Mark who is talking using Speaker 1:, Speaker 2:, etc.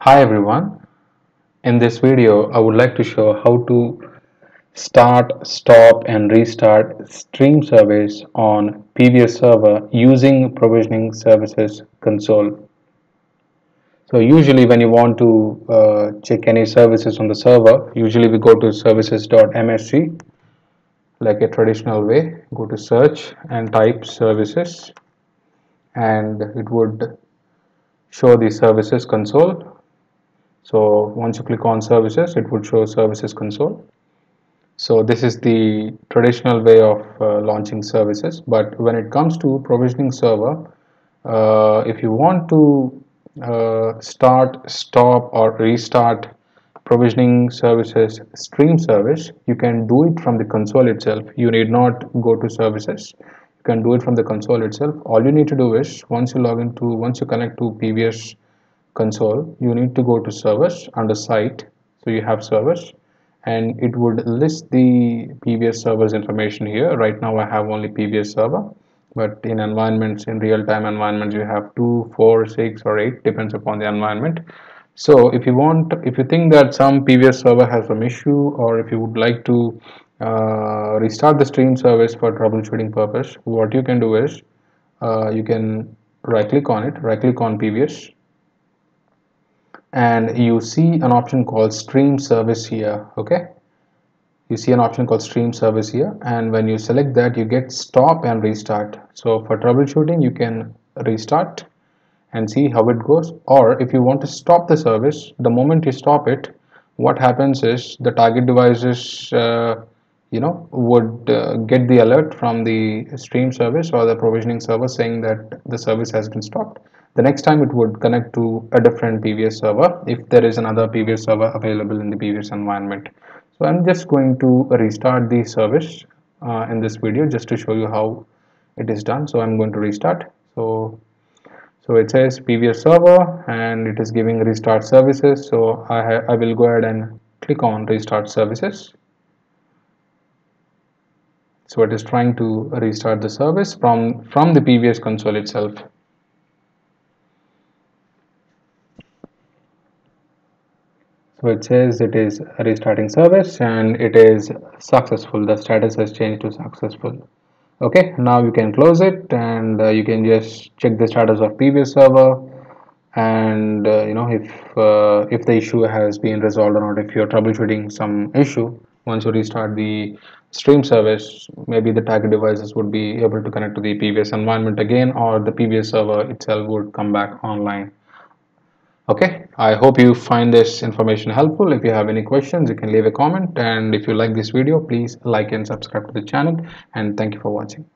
Speaker 1: Hi everyone. In this video, I would like to show how to start, stop and restart stream service on PVS server using provisioning services console. So usually when you want to uh, check any services on the server, usually we go to services.msc like a traditional way, go to search and type services and it would show the services console so once you click on services it would show services console. So this is the traditional way of uh, launching services. But when it comes to provisioning server uh, if you want to uh, start stop or restart provisioning services stream service you can do it from the console itself. You need not go to services. You can do it from the console itself. All you need to do is once you log into once you connect to pvs console you need to go to servers under site. So you have servers and it would list the PVS servers information here. Right now I have only PVS server but in environments in real-time environments you have two four six or eight depends upon the environment. So if you want if you think that some PVS server has some issue or if you would like to uh, restart the stream service for troubleshooting purpose what you can do is uh, you can right click on it right click on PVS and you see an option called stream service here okay? You see an option called stream service here and when you select that you get stop and restart. So for troubleshooting you can restart and see how it goes or if you want to stop the service the moment you stop it what happens is the target devices uh, you know would uh, get the alert from the stream service or the provisioning server saying that the service has been stopped the next time it would connect to a different PVS server if there is another PVS server available in the PVS environment. So I'm just going to restart the service uh, in this video just to show you how it is done. So I'm going to restart. So so it says PVS server and it is giving restart services. So I, I will go ahead and click on restart services. So it is trying to restart the service from from the PVS console itself so it says it is restarting service and it is successful. The status has changed to successful. Okay now you can close it and uh, you can just check the status of PVS server and uh, you know if uh, if the issue has been resolved or not if you're troubleshooting some issue once you restart the stream service maybe the target devices would be able to connect to the PVS environment again or the PVS server itself would come back online okay i hope you find this information helpful. If you have any questions you can leave a comment. And if you like this video please like and subscribe to the channel. And thank you for watching